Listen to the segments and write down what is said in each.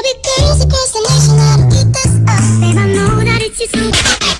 There'll be girls across the nation that'll eat this up. And I know that it's just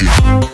Rocky.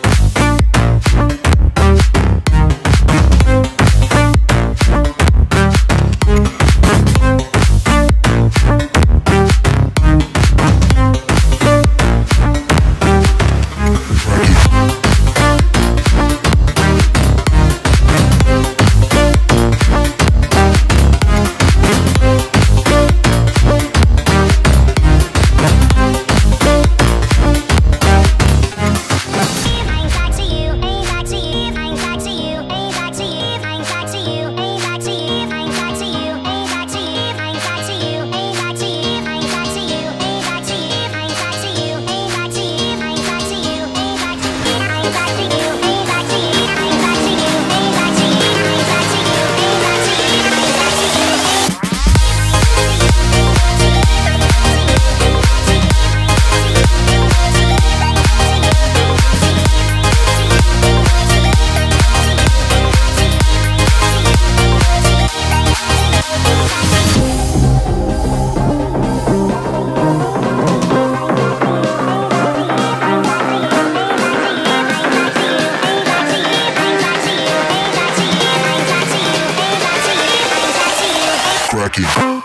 Kicking.